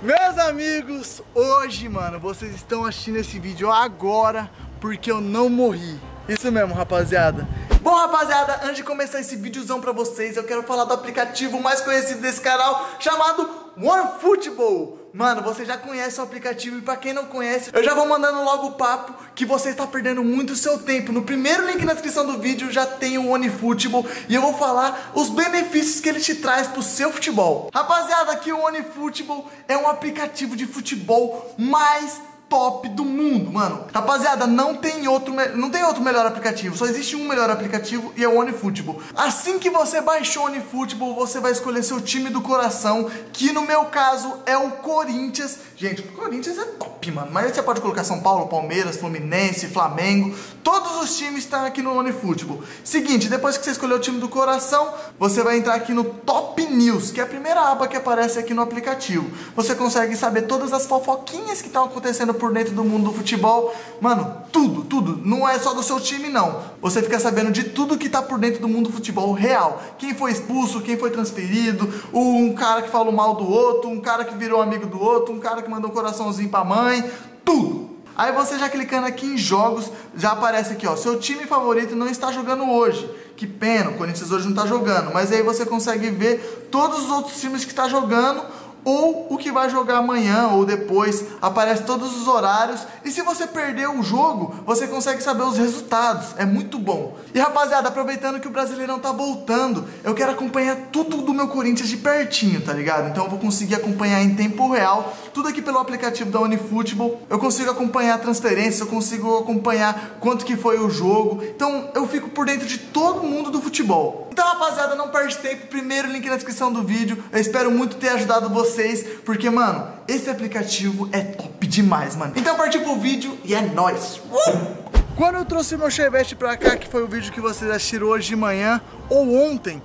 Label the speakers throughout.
Speaker 1: Meus amigos, hoje, mano, vocês estão assistindo esse vídeo agora porque eu não morri. Isso mesmo, rapaziada. Bom, rapaziada, antes de começar esse videozão pra vocês, eu quero falar do aplicativo mais conhecido desse canal, chamado OneFootball. Mano, você já conhece o aplicativo e pra quem não conhece, eu já vou mandando logo o papo que você está perdendo muito seu tempo. No primeiro link na descrição do vídeo já tem o OneFootball e eu vou falar os benefícios que ele te traz pro seu futebol. Rapaziada, aqui o OneFootball é um aplicativo de futebol mais top do mundo, mano. Rapaziada, não tem outro, não tem outro melhor aplicativo. Só existe um melhor aplicativo e é o OneFootball. Assim que você baixou o OneFootball, você vai escolher seu time do coração, que no meu caso é o Corinthians. Gente, o Corinthians é top, mano. Mas você pode colocar São Paulo, Palmeiras, Fluminense, Flamengo. Todos os times estão aqui no OneFootball. Seguinte, depois que você escolheu o time do coração, você vai entrar aqui no Top News, que é a primeira aba que aparece aqui no aplicativo. Você consegue saber todas as fofoquinhas que estão acontecendo por dentro do mundo do futebol. Mano, tudo, tudo. Não é só do seu time, não. Você fica sabendo de tudo que tá por dentro do mundo do futebol real. Quem foi expulso, quem foi transferido, um cara que falou mal do outro, um cara que virou amigo do outro, um cara que mandou um coraçãozinho pra mãe, tudo. Aí você já clicando aqui em jogos, já aparece aqui, ó, seu time favorito não está jogando hoje. Que pena, o Corinthians hoje não está jogando, mas aí você consegue ver todos os outros times que está jogando ou o que vai jogar amanhã ou depois, aparece todos os horários e se você perder o jogo, você consegue saber os resultados, é muito bom. E rapaziada, aproveitando que o Brasileirão tá voltando, eu quero acompanhar tudo do meu Corinthians de pertinho, tá ligado? Então eu vou conseguir acompanhar em tempo real, tudo aqui pelo aplicativo da Unifootball, eu consigo acompanhar a transferência, eu consigo acompanhar quanto que foi o jogo, então eu fico por dentro de todo mundo do futebol. Então rapaziada, não perde tempo, primeiro link na descrição do vídeo, eu espero muito ter ajudado você vocês, porque, mano, esse aplicativo é top demais, mano. Então partiu pro vídeo e é nóis! Uh! Quando eu trouxe meu Chevette pra cá, que foi o vídeo que vocês assistiram hoje de manhã ou ontem,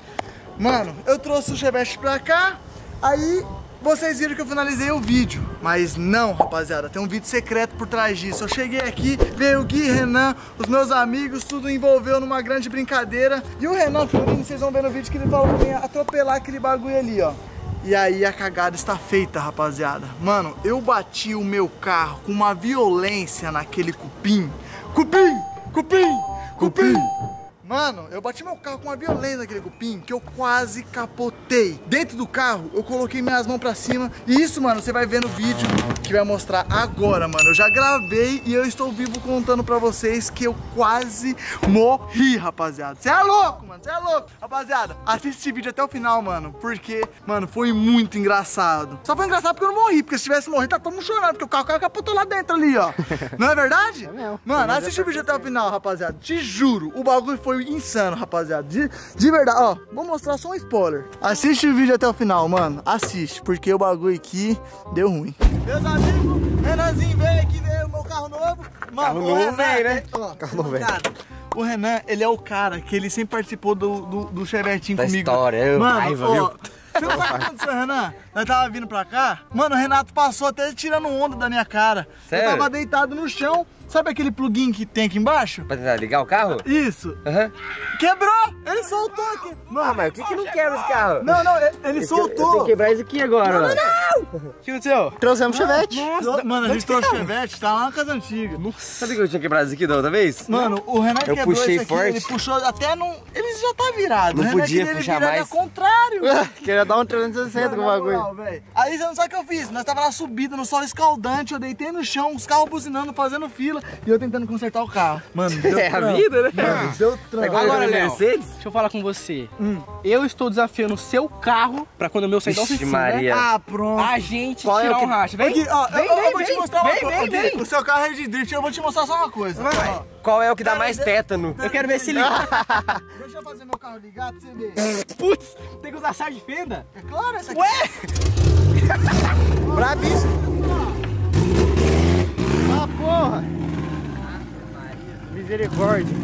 Speaker 1: mano, eu trouxe o Chevette pra cá, aí vocês viram que eu finalizei o vídeo. Mas não, rapaziada, tem um vídeo secreto por trás disso. Eu cheguei aqui, veio o Gui, Renan, os meus amigos, tudo envolveu numa grande brincadeira. E o Renan, vocês vão ver no vídeo que ele falou que ia atropelar aquele bagulho ali, ó. E aí a cagada está feita, rapaziada. Mano, eu bati o meu carro com uma violência naquele cupim. Cupim! Cupim! Cupim! Mano, eu bati meu carro com uma violência naquele cupim que eu quase capotei. Dentro do carro, eu coloquei minhas mãos pra cima. E isso, mano, você vai ver no vídeo que vai mostrar agora, mano. Eu já gravei e eu estou vivo contando pra vocês que eu quase morri, rapaziada. Você é louco, mano. Você é louco. Rapaziada, assiste esse vídeo até o final, mano. Porque, mano, foi muito engraçado. Só foi engraçado porque eu não morri. Porque se tivesse morrido, tá todo mundo chorando. Porque o carro, o carro capotou lá dentro ali, ó. Não é verdade? É mesmo. Mano, assiste o vídeo até o final, rapaziada. Te juro, o bagulho foi foi insano, rapaziada. De, de verdade, ó, vou mostrar só um spoiler. Assiste o vídeo até o final, mano. Assiste, porque o bagulho aqui deu ruim. Meus amigos, Renanzinho veio aqui, veio o meu carro novo. Mano,
Speaker 2: carro novo veio, né?
Speaker 1: Ó, carro novo veio. O Renan, ele é o cara que ele sempre participou do, do, do Chevetinho
Speaker 2: da
Speaker 1: comigo.
Speaker 2: história, eu
Speaker 1: Mano,
Speaker 2: raiva,
Speaker 1: ó,
Speaker 2: viu?
Speaker 1: Você não sabe o que aconteceu, Renan? Nós tava vindo pra cá, mano, o Renato passou até tirando onda da minha cara.
Speaker 2: Sério?
Speaker 1: Eu tava deitado no chão, Sabe aquele plugin que tem aqui embaixo?
Speaker 2: Pra tentar ligar o carro?
Speaker 1: Isso.
Speaker 2: Uhum.
Speaker 1: Quebrou! Ele soltou aqui.
Speaker 2: Mano, ah, mas o que que não quebra esse carro?
Speaker 1: Não, não, ele, soltou.
Speaker 2: Tem que quebrar isso aqui agora.
Speaker 1: Não, não, não.
Speaker 2: O que aconteceu?
Speaker 1: Trouxemos chevette. Nossa, mano, a gente trouxe chevette, tá lá na casa antiga.
Speaker 2: Nossa. Sabe que eu tinha quebrado isso aqui da outra vez?
Speaker 1: Mano, o Renan eu quebrou
Speaker 2: puxei
Speaker 1: aqui,
Speaker 2: forte.
Speaker 1: ele puxou até não... Ele já tá virado.
Speaker 2: Não
Speaker 1: o Renan
Speaker 2: podia puxar mais.
Speaker 1: ao contrário.
Speaker 2: Queria dar um 360 com o bagulho.
Speaker 1: Aí você não sabe o que eu fiz. Nós tava na subida, no sol escaldante, eu deitei no chão, os carros buzinando, fazendo fila, e eu tentando consertar o carro. Mano, deu
Speaker 2: É a vida, né?
Speaker 1: Mano, deu trampo.
Speaker 2: Agora,
Speaker 3: Agora Léo,
Speaker 2: Mercedes?
Speaker 3: deixa eu falar com você.
Speaker 1: Hum.
Speaker 3: Eu estou desafiando o seu carro pra quando o meu sair da oficina,
Speaker 2: Maria.
Speaker 1: Ah, pronto.
Speaker 3: a gente
Speaker 2: Qual é
Speaker 3: tirar
Speaker 2: o que-
Speaker 3: um racha. Vem,
Speaker 1: Aqui, ó,
Speaker 3: vem,
Speaker 1: eu,
Speaker 3: vem,
Speaker 1: eu vou te
Speaker 3: vem,
Speaker 1: mostrar uma
Speaker 3: vem,
Speaker 1: coisa.
Speaker 3: vem,
Speaker 1: Aqui,
Speaker 3: vem.
Speaker 1: O seu carro é de drift, eu vou te mostrar só uma coisa. Ó,
Speaker 2: Qual é o que dá mais tétano?
Speaker 3: Eu quero ver se liga.
Speaker 1: deixa eu fazer meu carro ligar pra você ver.
Speaker 3: Putz, tem que usar chave de fenda?
Speaker 1: É claro essa aqui.
Speaker 3: Ué?
Speaker 1: Brabíssimo. Ah, porra
Speaker 2: misericórdia.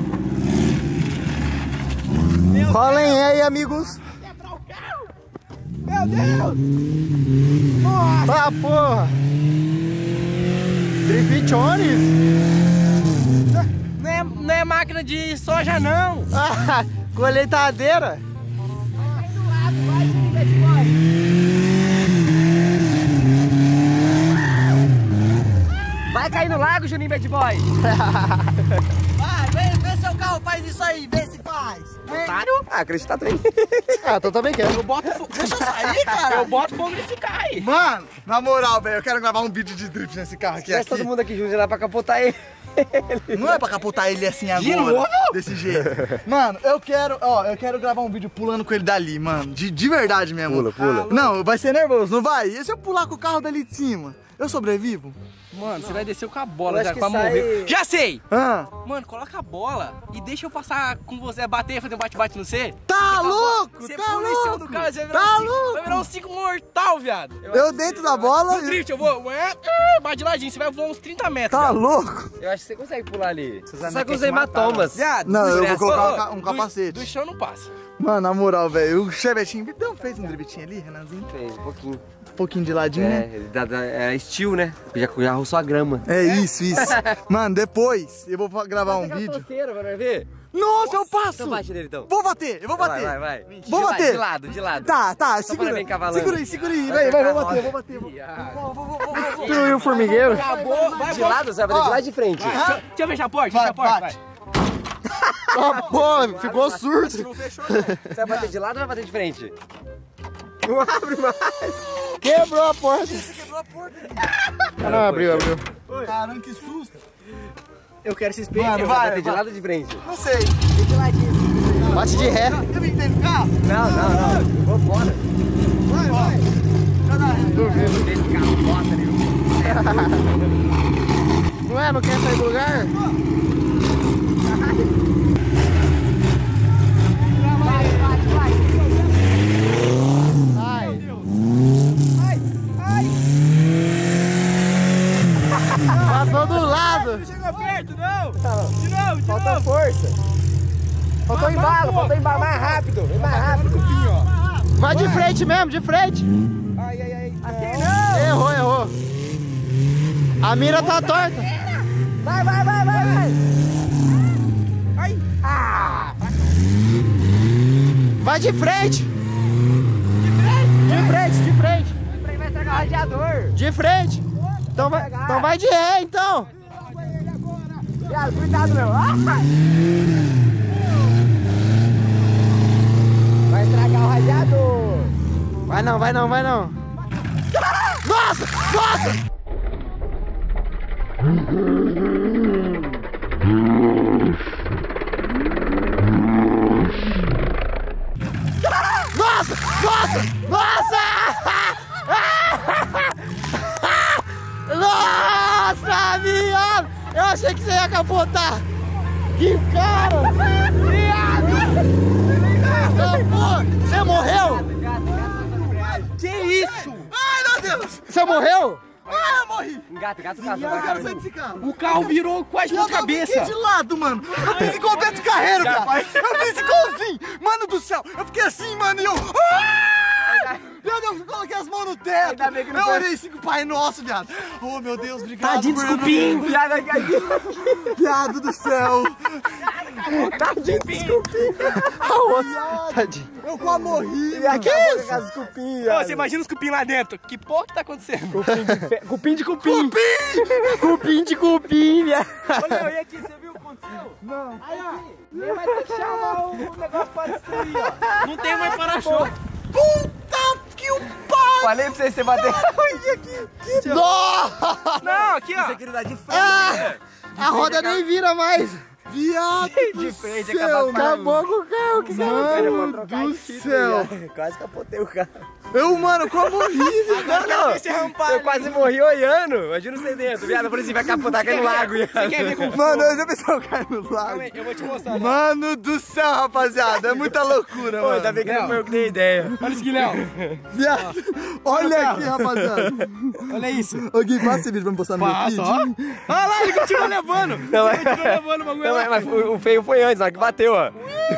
Speaker 1: Rolem aí, amigos. Quebrar o carro?
Speaker 3: Meu Deus. Nossa.
Speaker 1: Ah, porra. Trifichones?
Speaker 3: É, não é, não é máquina de soja, não.
Speaker 1: Ah, colheitadeira.
Speaker 2: Vai cair no
Speaker 1: lago, Juninho Bad Boy! carro faz isso aí, vê se faz. Vem.
Speaker 3: Otário.
Speaker 2: Ah, acreditar também.
Speaker 4: Ah, então também quero.
Speaker 3: Eu boto fogo.
Speaker 1: Deixa eu sair, cara.
Speaker 3: Eu boto fogo nesse carro aí.
Speaker 1: Mano, na moral, velho, eu quero gravar um vídeo de drift nesse carro aqui. Aqui.
Speaker 2: todo mundo aqui junto lá pra capotar ele.
Speaker 1: Não é pra capotar ele assim
Speaker 3: De
Speaker 1: agora.
Speaker 3: novo?
Speaker 1: Desse jeito. Mano, eu quero, ó, eu quero gravar um vídeo pulando com ele dali, mano. De, de verdade mesmo.
Speaker 2: Pula, pula.
Speaker 1: Não, vai ser nervoso, não vai? E se eu pular com o carro dali de cima? Eu sobrevivo?
Speaker 3: Mano, você vai descer com a
Speaker 2: Eu
Speaker 3: bola já pra
Speaker 2: sai-
Speaker 3: morrer. Já sei!
Speaker 1: Ah,
Speaker 3: Mano, coloca a bola e deixa eu passar com você, bater, fazer um bate-bate no C.
Speaker 1: tá louco,
Speaker 3: Você
Speaker 1: tá
Speaker 3: pula em cima
Speaker 1: louco.
Speaker 3: do cara, você vai virar
Speaker 1: Tá
Speaker 3: um cinco, vai
Speaker 1: louco.
Speaker 3: virar um 5 mortal, viado.
Speaker 1: Eu dentro da bola,
Speaker 3: No drift, eu vou. ué, é, Bate de ladinho, você vai voar uns 30 metros.
Speaker 1: tá
Speaker 3: viado.
Speaker 1: louco.
Speaker 2: Eu acho que você consegue pular ali. Só que
Speaker 3: quer
Speaker 2: os hematomas.
Speaker 3: Viado,
Speaker 1: Não, eu vou colocar um capacete.
Speaker 3: Do chão não passa.
Speaker 1: Mano, na moral, velho, o Chevetinho não fez um driftinho ali, Renanzinho?
Speaker 2: Fez um pouquinho.
Speaker 1: Um pouquinho de ladinho,
Speaker 2: É,
Speaker 1: né?
Speaker 2: dá, é estilo, né? Já, já roçou a grama.
Speaker 1: É isso, isso. Mano, depois eu vou gravar um vídeo.
Speaker 2: vai ver?
Speaker 1: Nossa, eu passo!
Speaker 2: Então bate nele então.
Speaker 1: Vou bater, eu vou bater.
Speaker 2: Vai, vai, vai.
Speaker 1: Vou bater.
Speaker 2: De lado, de lado.
Speaker 1: Tá, tá,
Speaker 2: Só
Speaker 1: segura.
Speaker 2: mim cavalando.
Speaker 1: Segura aí, segura aí.
Speaker 2: Vai
Speaker 1: Vai, vai, vou bater, vou bater. Vou, vou, vou, vou, vou, vou.
Speaker 4: Destruiu o formigueiro.
Speaker 3: Acabou, vai,
Speaker 2: De
Speaker 3: vai.
Speaker 2: lado, você vai fazer de lá de frente.
Speaker 3: Deixa, deixa eu fechar a porta,
Speaker 1: Vai,
Speaker 3: fecha a porta,
Speaker 1: bate.
Speaker 3: vai.
Speaker 4: Ah, pô, ficou surdo.
Speaker 3: Não fechou, não.
Speaker 2: Você vai bater de lado ou vai bater de frente? Não abre mais.
Speaker 4: Quebrou a porta.
Speaker 1: Você quebrou a porta.
Speaker 4: Ah, não, abriu, abriu.
Speaker 1: Caramba, que susto.
Speaker 3: Eu quero esse espelho.
Speaker 1: Mano, vai,
Speaker 2: vai de lado de frente?
Speaker 1: Não sei.
Speaker 4: Bate de ré.
Speaker 1: Eu dentro do carro?
Speaker 2: Não, não, não. Vou fora.
Speaker 1: Vai, vai.
Speaker 2: Esse carro bosta nenhum.
Speaker 4: Não é? Não quer sair do lugar? Ai. Passou do lado.
Speaker 3: Chegou perto, não. De novo, de
Speaker 4: Faltou
Speaker 3: novo.
Speaker 4: força.
Speaker 2: Faltou embalo, faltou embalo mais rápido. Vem mais rápido.
Speaker 4: Vai de frente mesmo, de frente.
Speaker 3: Ai, ai, ai.
Speaker 4: Errou, errou. A mira tá torta.
Speaker 2: Vai, vai, vai, vai, vai.
Speaker 3: Ai.
Speaker 4: Vai de frente. De frente, de frente.
Speaker 2: Vai estragar o radiador.
Speaker 4: De frente. Então vai, então vai de ré, então.
Speaker 2: Cuidado, meu. Ah! Vai estragar o radiador.
Speaker 4: Vai não, vai não, vai não. Nossa, nossa. Nossa, nossa, nossa. Nossa. Eu achei que você ia capotar. Que cara. Viado. Você morreu?
Speaker 3: Que isso?
Speaker 1: Ai, meu Deus.
Speaker 4: Você morreu?
Speaker 1: Ai, eu morri.
Speaker 2: Engata, engata o carro.
Speaker 1: Eu quero sair desse carro.
Speaker 3: O carro virou quase
Speaker 1: Eu
Speaker 3: de cabeça.
Speaker 1: fiquei de lado, mano. Eu fiz igual o Beto Carreiro, cara. Eu fiz igualzinho. Mano do céu. Eu fiquei assim, mano, e eu... Ah! Meu Deus, eu coloquei as mãos no teto.
Speaker 2: Ainda bem que não
Speaker 1: Eu
Speaker 2: foi.
Speaker 1: orei cinco Pai Nosso, viado. Oh, meu Deus, obrigado.
Speaker 3: Tadinho do
Speaker 1: eu não-
Speaker 3: cupim.
Speaker 1: Viado do céu.
Speaker 2: Tadinho, desculpinha.
Speaker 4: A outra. Tadinho.
Speaker 1: Eu quase morri.
Speaker 2: E aqui é isso? As.
Speaker 3: Ô, você imagina os cupim lá dentro. Que porra que tá acontecendo?
Speaker 2: Cupim de cupim.
Speaker 4: Cupim de cupim, viado.
Speaker 3: Olha, e aqui, você viu o que aconteceu? Não. Aí, ó. Nem vai ter que chamar o negócio pra destruir, ó. Não tem mais para-choque.
Speaker 1: Puta que o pariu.
Speaker 2: Falei pra você, você bater.
Speaker 4: Nossa!
Speaker 3: Não, aqui, ó.
Speaker 2: Queria dar de frente.
Speaker 4: Ah, a roda nem vira mais.
Speaker 1: Viado
Speaker 2: De frente,
Speaker 1: céu.
Speaker 4: Acabou com o carro. Que
Speaker 1: Mano do céu.
Speaker 2: Quase capotei o carro.
Speaker 1: Eu, mano, quase morri, viado.
Speaker 2: Não, não. Eu quase morri olhando. Imagina você dentro, viado. Eu falei assim, vai capotar aqui no lago.
Speaker 3: Você quer ver como
Speaker 1: Mano, eu já pensei eu cair no lago.
Speaker 3: Eu vou te mostrar. né?
Speaker 1: Mano do céu, rapaziada. É muita loucura, mano.
Speaker 2: ainda bem que não foi eu que dei ideia.
Speaker 3: Olha isso aqui, Léo.
Speaker 1: Viado. Olha aqui, rapaziada.
Speaker 3: Olha isso.
Speaker 1: Ô, Gui, passa esse vídeo pra me postar no meu feed.
Speaker 3: Olha lá, ele continua levando. Ele continua levando o bagulho
Speaker 2: Não, mas o, o feio foi antes, na hora que bateu, ó.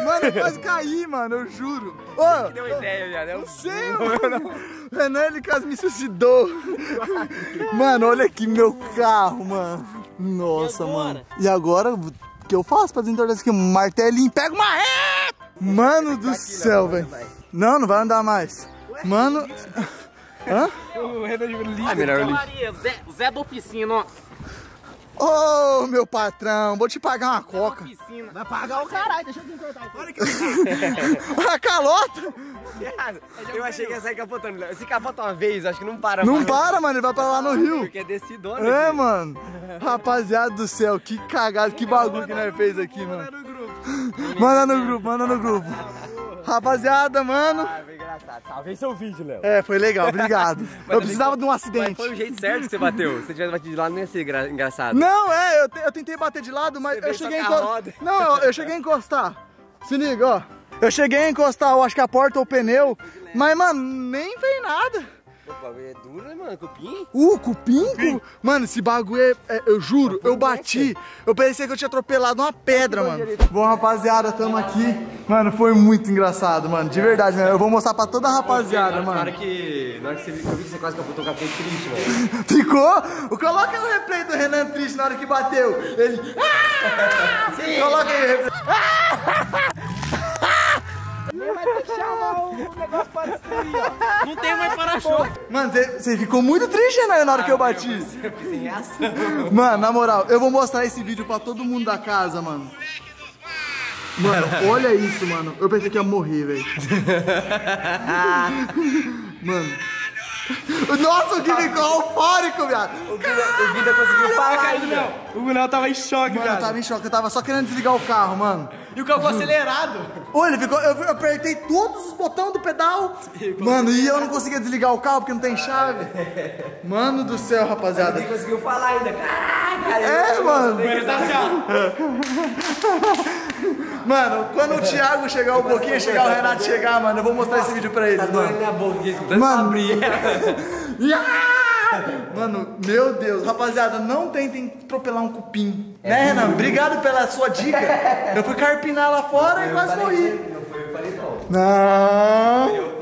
Speaker 1: Mano, eu quase caí, mano, eu juro. Ô,
Speaker 2: Deu ideia, viado. É um
Speaker 1: sei, mano. Renan, ele quase me suicidou. Mano, olha aqui meu carro, mano. Nossa,
Speaker 3: E
Speaker 1: mano. E agora, o que eu faço pra desentornar isso aqui? Um martelinho, pega uma ré! Mano do céu, velho. Não, não vai andar mais. Mano... Hã?
Speaker 3: O Renan de.
Speaker 2: Ah, melhor eu li.
Speaker 3: Maria, Zé, Zé da oficina, ó.
Speaker 1: Ô, meu patrão, vou te pagar uma coca.
Speaker 2: Vai pagar o caralho, deixa eu te cortar aqui. Olha que
Speaker 1: A calota?
Speaker 3: Eu achei que ia sair capotando. Se capota uma vez, acho que não para
Speaker 1: Não
Speaker 3: mais.
Speaker 1: para, mano, ele vai pra lá no rio.
Speaker 3: Porque é decidona.
Speaker 1: É, mano. Rapaziada do céu, que cagada, que bagulho que nós fez aqui, mano. Manda no grupo, manda no grupo. Rapaziada, mano.
Speaker 3: Engraçado. Salvei seu vídeo, Léo.
Speaker 1: É, foi legal, obrigado. Eu precisava de um
Speaker 3: Mas
Speaker 1: acidente.
Speaker 3: foi o jeito certo que você bateu. Se você tivesse batido de lado, não ia ser engra- engraçado.
Speaker 1: Não, é, eu, te- eu tentei bater de lado, mas
Speaker 3: Você
Speaker 1: eu cheguei a. Não, eu, eu cheguei a encostar. Se liga, ó. Eu cheguei a encostar, eu acho que a porta ou o pneu, mas, mano, nem veio nada.
Speaker 3: O bagulho é duro, né, mano? Cupim?
Speaker 1: Uh, cupim? cu- Mano, esse bagulho é, é- Eu juro, eu bati. Eu pensei que eu tinha atropelado uma pedra, mano. Bom, rapaziada, tamo aqui. Mano, foi muito engraçado, mano. De verdade, né? Eu vou mostrar pra toda a rapaziada,
Speaker 3: Na hora
Speaker 1: mano.
Speaker 3: que, na hora que você viu, eu vi que você quase capotou, eu fiquei triste, mano.
Speaker 1: Ficou? Coloca o replay do Renan triste na hora que bateu. Ele. Ah! Coloca aí
Speaker 2: vai ter que chamar o negócio pra destruir, ó.
Speaker 3: Não tem mais para-choque.
Speaker 1: Mano, você- ficou muito triste, Renan, na hora que eu bati.
Speaker 3: Eu fiz em reação.
Speaker 1: Mano, na moral, eu vou mostrar esse vídeo pra todo mundo da casa, mano. Mano, olha isso, mano. Eu pensei que ia morrer, velho. Mano. Nossa, o Gui ficou eufórico, viado.
Speaker 3: O Guida conseguiu falar ainda.
Speaker 2: O Léo tava em choque,
Speaker 1: Mano, eu tava em choque, eu tava só querendo desligar o carro, mano.
Speaker 2: E o carro acelerado.
Speaker 1: Olha, ficou, eu, eu apertei todos os botões do pedal. Mano, e eu não conseguia desligar o carro porque não tem chave. Mano do céu, rapaziada.
Speaker 3: Ele conseguiu falar ainda. Caraca,
Speaker 1: É, mano.
Speaker 2: Ele tá assim, ó.
Speaker 1: Mano, quando o Thiago chegar um pouquinho, chegar o Renato chegar, mano, eu vou mostrar esse vídeo pra eles,
Speaker 3: Tá doendo
Speaker 1: mano.
Speaker 3: minha boca aqui, tanto
Speaker 1: Mano.
Speaker 3: abrir.
Speaker 1: Mano, meu Deus, rapaziada, não tentem atropelar um cupim.
Speaker 3: É
Speaker 1: né, Renan? Obrigado pela sua dica. Eu fui carpinar lá fora e quase morri.
Speaker 3: Não foi, eu falei não.
Speaker 1: Não.
Speaker 3: Eu.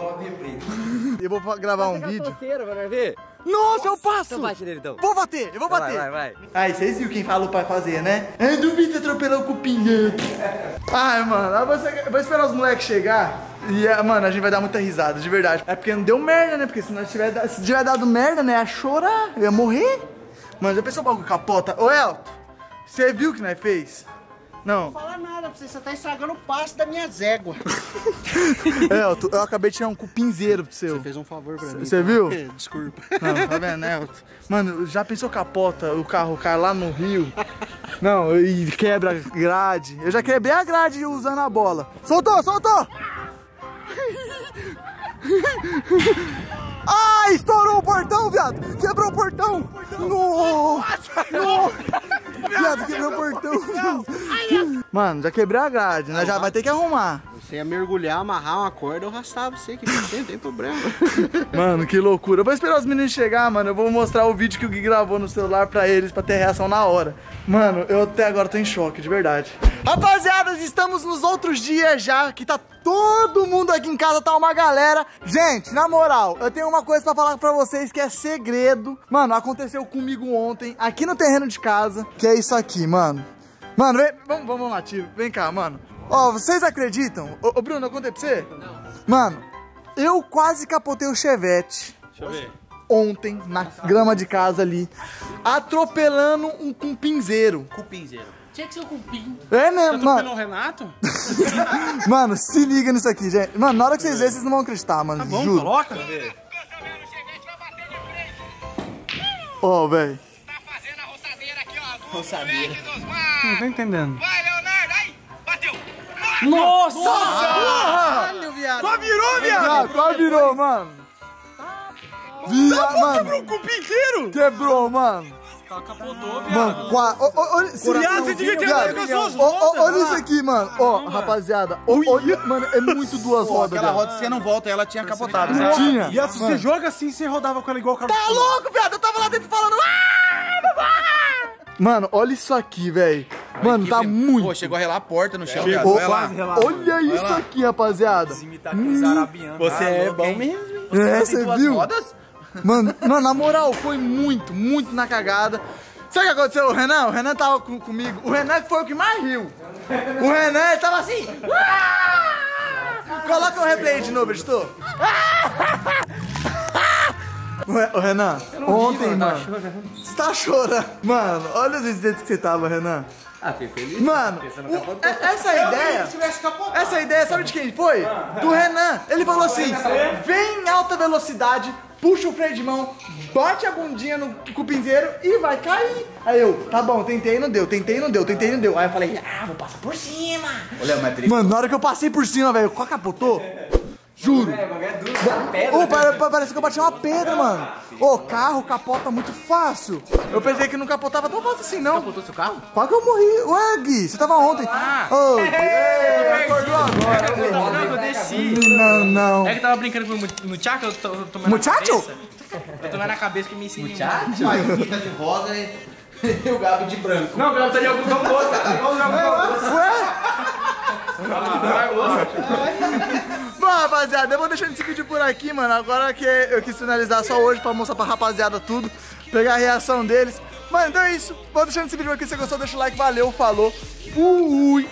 Speaker 1: Eu vou gravar um vídeo.
Speaker 3: Vai ver?
Speaker 1: Nossa, eu passo.
Speaker 3: Então bate nele então.
Speaker 1: Vou bater, eu vou
Speaker 3: Vai,
Speaker 1: bater.
Speaker 3: vai, vai.
Speaker 1: Aí, vocês viram quem falou pra fazer, né? Eu duvido atropelar o cupim. Ai, mano, eu vou, eu vou esperar os moleques chegar. E, é, mano, a gente vai dar muita risada, de verdade. É porque não deu merda, né? Porque se não tiver, se tiver dado merda, né? Ia chorar, eu ia morrer. Mano, já pensou o bagulho capota? Ô, Elton, você viu o que nós fez? Não.
Speaker 2: Fala nada pra você, você tá estragando o passo da minha zégua.
Speaker 1: Elton, eu acabei de tirar um cupinzeiro pro seu.
Speaker 2: Fez um favor pra mim.
Speaker 1: Você viu?
Speaker 2: Desculpa.
Speaker 1: Não, tá vendo, né? Elton? Mano, já pensou capota o carro cai lá no rio? Não, e quebra a grade. Eu já quebrei a grade usando a bola. Soltou, soltou! Ai, estourou o portão, viado! Quebrou o portão! Nossa! Nossa! Viado, quebrou o portão! Mano, já quebrei a grade, né? Já vai ter que arrumar.
Speaker 2: Você ia mergulhar, amarrar uma corda, eu arrastava você dentro, não tem problema.
Speaker 1: Mano, que loucura. Eu vou esperar os meninos chegar, mano. Eu vou mostrar o vídeo que o Gui gravou no celular pra eles, pra ter reação na hora. Mano, eu até agora tô em choque, de verdade. Rapaziadas, estamos nos outros dias já, que tá todo mundo aqui em casa, tá uma galera. Gente, na moral, eu tenho uma coisa pra falar pra vocês que é segredo. Mano, aconteceu comigo ontem, aqui no terreno de casa, que é isso aqui, mano. Mano, vem, vamos, vamos lá, tio. Vem cá, mano. Ó, vocês acreditam? Ô, ô, Bruno, eu contei pra você? Não. Mano, eu quase capotei o Chevette.
Speaker 2: Deixa eu ver.
Speaker 1: Ontem, na grama de casa ali, atropelando um cupinzeiro.
Speaker 2: Cupinzeiro. Tinha que ser o cupim.
Speaker 1: É mesmo, mano.
Speaker 2: o Renato?
Speaker 1: Mano, se liga nisso aqui, gente. Mano, na hora que vocês verem, vocês não vão acreditar, mano. juro.
Speaker 2: coloca.
Speaker 1: Ó, velho.
Speaker 5: Tá fazendo a roçadeira aqui, ó.
Speaker 2: Roçadeira.
Speaker 1: Não tô entendendo.
Speaker 5: Vai.
Speaker 2: Nossa! viado.
Speaker 1: Quase virou, viado! Quase virou, mano. Vira, mano. Quebrou o cupim inteiro? Quebrou, mano.
Speaker 2: Capotou,
Speaker 1: Mano, qua... ô, ô, olha, se
Speaker 2: Viado, você devia ter
Speaker 1: Viado,
Speaker 2: andado com as duas rodas,
Speaker 1: Olha isso
Speaker 2: lá.
Speaker 1: aqui, mano. Ó, rapaziada. ó, olha, mano, é muito duas rodas,
Speaker 6: Aquela
Speaker 1: viado.
Speaker 6: roda, se você não volta, ela tinha capotado.
Speaker 1: Não tinha.
Speaker 2: E se você joga assim, você rodava com ela igual o carro.
Speaker 1: Tá louco, viado? Eu tava lá dentro falando. "Ah, babá!" Mano, olha isso aqui, velho. Mano, tá muito.
Speaker 6: Pô, chegou a relar a porta no chão,
Speaker 1: Ô,
Speaker 6: viado. Vai lá.
Speaker 1: olha isso aqui, rapaziada.
Speaker 6: Você é bom mesmo.
Speaker 1: É, você viu?
Speaker 6: rodas?
Speaker 1: Mano, mano, na moral, foi muito, muito na cagada. Sabe o que aconteceu? O Renan, o Renan tava com- comigo. O Renan foi o que mais riu. O Renan, tava assim. "Ah!" Coloca o replay de novo, editor. Renan, ontem, mano. Você tá chorando. Mano, olha os jeito que você tava, Renan.
Speaker 3: Ah, fiquei feliz.
Speaker 1: Mano, o- é- essa ideia. Essa ideia, sabe de quem foi? Do Renan. Ele falou assim: vem em alta velocidade, puxa o freio de mão, bate a bundinha no cupinzeiro e vai cair. Aí eu, tá bom, tentei e não deu, tentei e não deu, tentei e não deu. Aí eu falei, ah, vou passar por cima.
Speaker 6: Olha, mas perigo.
Speaker 1: Mano, na hora que eu passei por cima, velho, quase capotou. Juro. Ô, pare- pa- parece que eu bati uma pedra, mano. Ô, carro capota muito fácil. Eu pensei que não capotava tão fácil assim, não.
Speaker 3: Capotou seu carro?
Speaker 1: Quase que eu morri. Ué, Gui, você tava ontem. Ô, acordou agora.
Speaker 3: Não, eu desci.
Speaker 1: Não, não.
Speaker 3: É que tava brincando com o mu- muchacho, eu tô, na
Speaker 1: Muchacho?
Speaker 3: cabeça. Eu tomei na cabeça que me ensina.
Speaker 6: Muchacho? O Gui tá de rosa e o Gabi de branco.
Speaker 3: Não, eu tô de algodão doce, cara. Igual de algodão doce
Speaker 1: rapaziada, eu vou deixando esse vídeo por aqui, mano. Agora que eu quis finalizar só hoje pra mostrar pra rapaziada tudo, pegar a reação deles. Mano, então é isso. Vou deixando esse vídeo aqui. Se gostou, deixa o like. Valeu, falou. Fui.